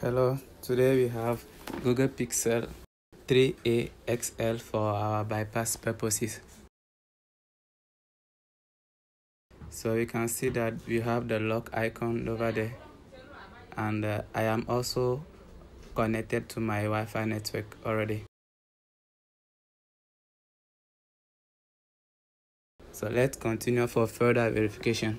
Hello, today we have Google Pixel 3a XL for our bypass purposes. So you can see that we have the lock icon over there and uh, I am also connected to my Wi-Fi network already. So let's continue for further verification.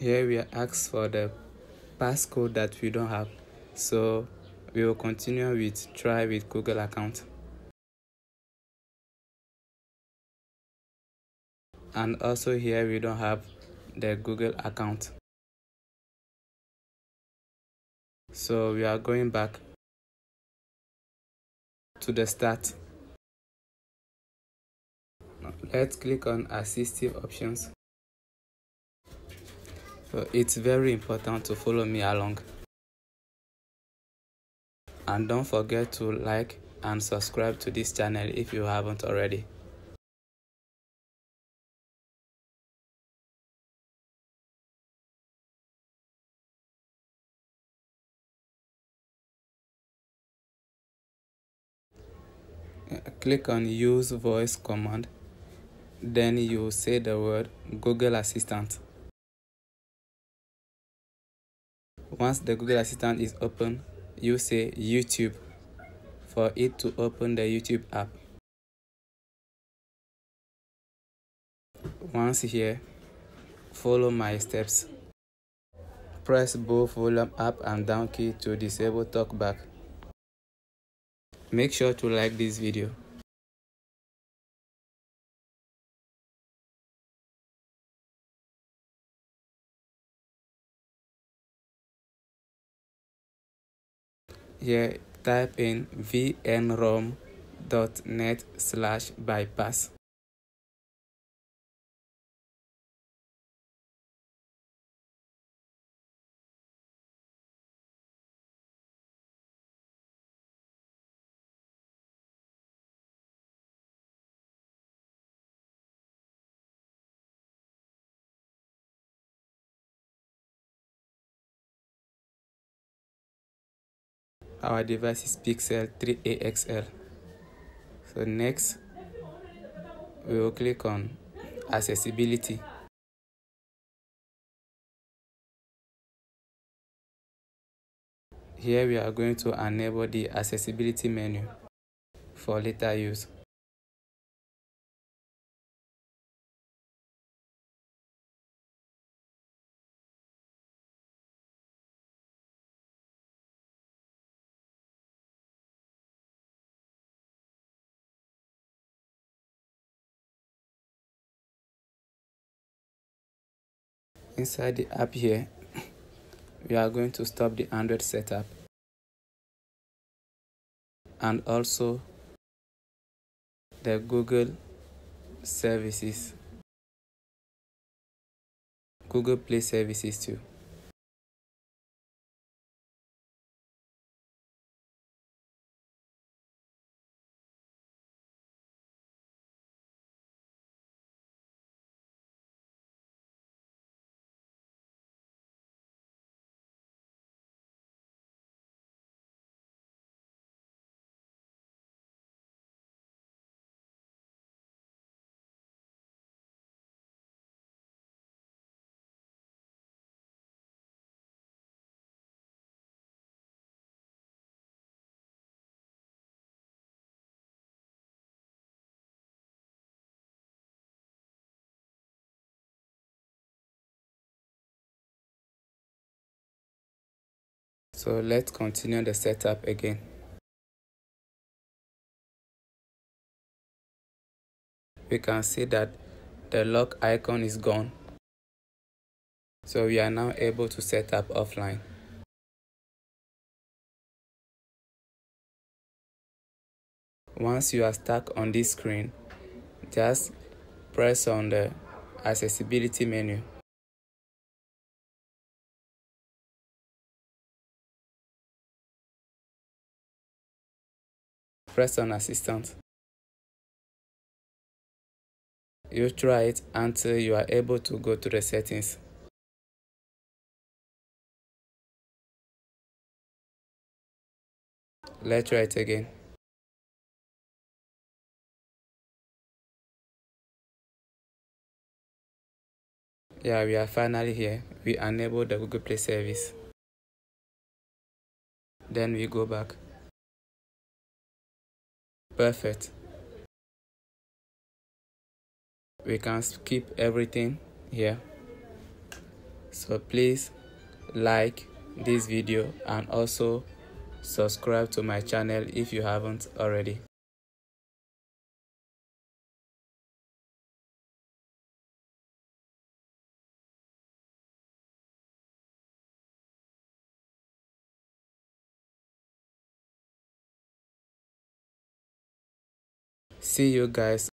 Here we are asked for the passcode that we don't have. So we will continue with try with Google account. And also here we don't have the Google account. So we are going back to the start. Let's click on assistive options. So it's very important to follow me along. And don't forget to like and subscribe to this channel if you haven't already. Click on use voice command then you say the word Google Assistant. Once the Google Assistant is open, you say YouTube for it to open the YouTube app. Once here, follow my steps. Press both volume up and down key to disable talkback. Make sure to like this video. Here type in vnrom.net slash bypass. Our device is Pixel 3a XL. So next, we will click on accessibility. Here we are going to enable the accessibility menu for later use. Inside the app here we are going to stop the android setup. And also the google services. Google play services too So let's continue the setup again. We can see that the lock icon is gone. So we are now able to set up offline. Once you are stuck on this screen, just press on the accessibility menu. Press on assistant. You try it until you are able to go to the settings. Let's try it again. Yeah, we are finally here. We enable the Google Play service. Then we go back. Perfect. We can skip everything here. So please like this video and also subscribe to my channel if you haven't already. See you guys